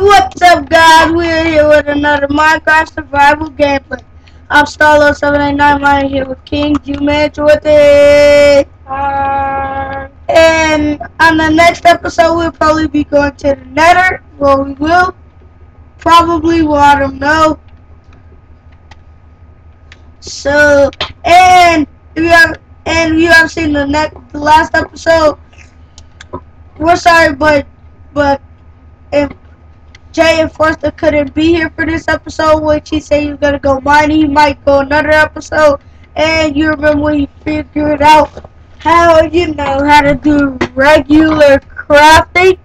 what's up guys? We're here with another Minecraft survival gameplay. I'm Starlo789, I'm here with King Jumanji with it. Hi. And on the next episode we'll probably be going to the nether. Well we will. Probably will I don't know. So and if you have and you have seen the next the last episode, we're sorry but but if Jay and Forster couldn't be here for this episode, which he said he was gonna go mining, he might go another episode. And you remember when he figured out how you know how to do regular crafting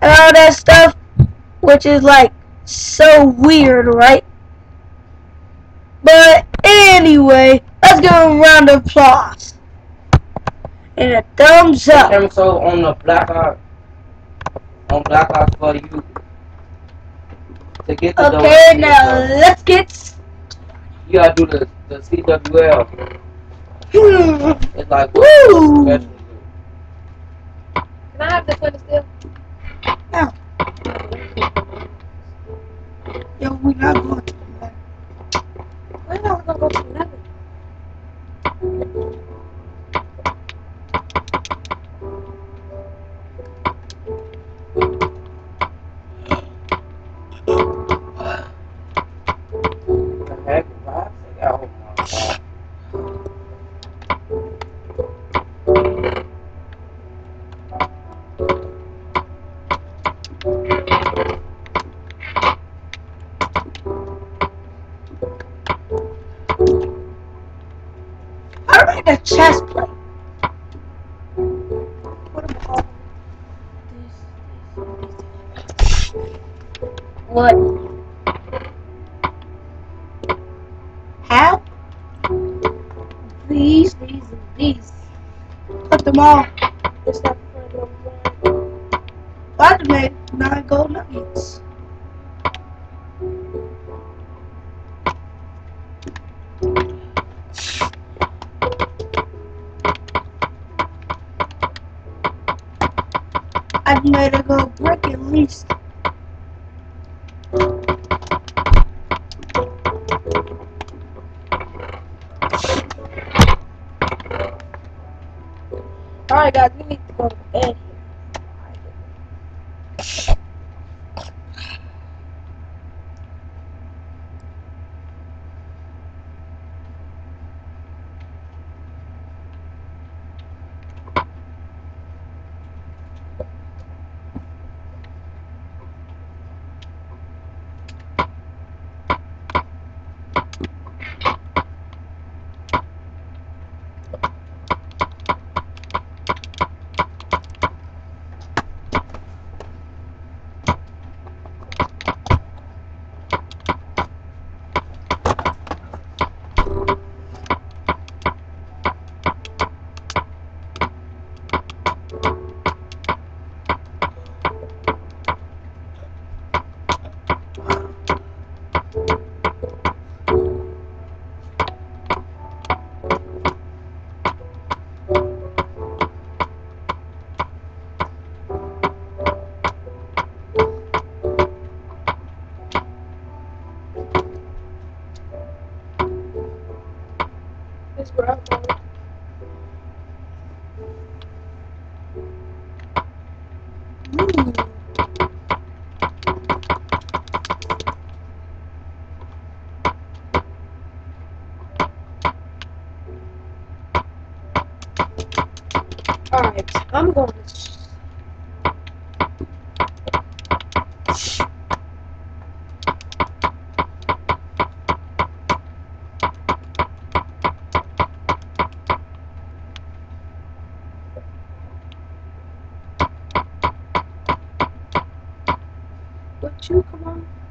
and all that stuff, which is like so weird, right? But anyway, let's give him a round of applause and a thumbs up. So on the Black Ops, on Black Ops for you to get the Okay, door, now let's get. s- you gotta do the the CWL. It's like Woo! Can I have the flint still? No. Yo, we not going like a chest plate. What? How? These, these, and these. Put them all. It's not the front of the made nine gold nuggets. Made a gold brick at least. Alright guys, we need to go to bed This where I'm going. Ooh. Alright, I'm going Would you come on?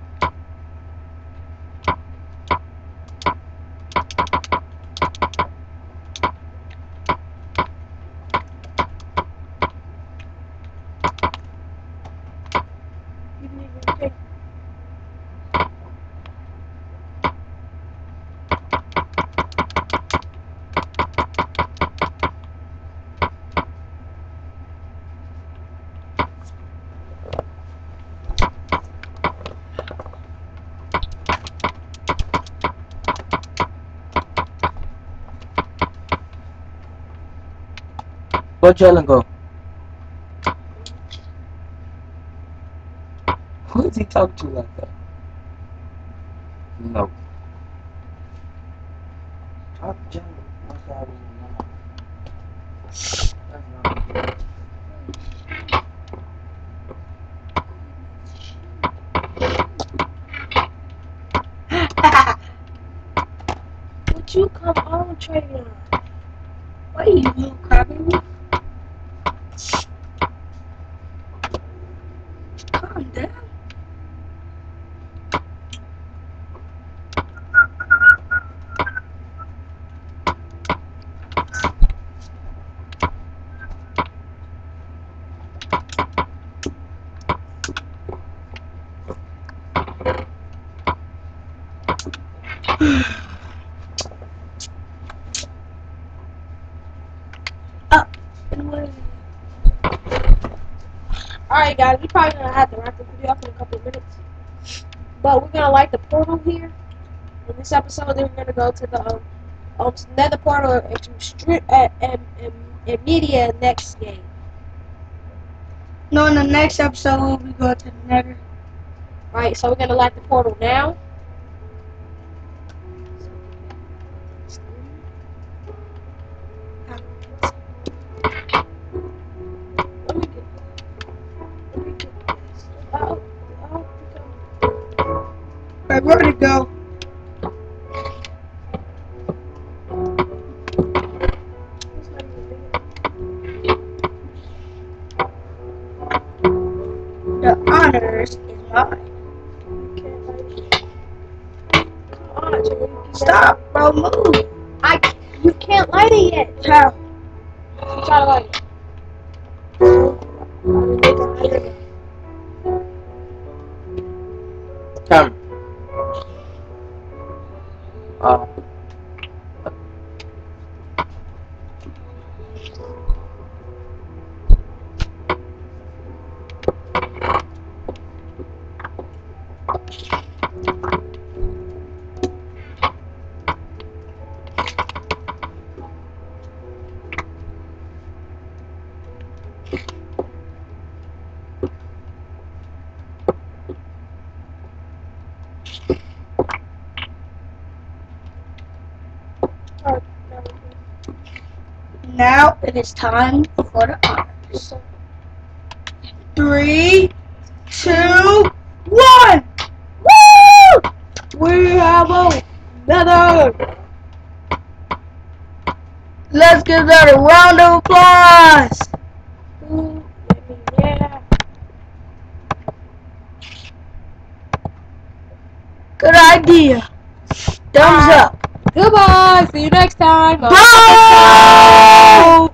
didn't even think. Go go. He talking to like that? No. Talk to Jalen. What's that in your mouth? That's not- Would you come on, Travion? what are you little crybaby? Alright, guys, we're probably gonna have to wrap the video up in a couple of minutes. But we're gonna light the portal here in this episode. Then we're gonna go to the um, um nether portal and strip and and, and, and media next game. No, in the next episode we'll be going to the nether. Right, so we're gonna light the portal now. You can- Stop, bro, move. I, you can't light it yet. How? You to light it. Come. Uh, Now it is time for the honors. Three, two, one. Woo! We have a nether. Let's give that a round of applause. Ooh, yeah. Good idea. Thumbs uh, up. Goodbye. See you next time. Bye. Twitty.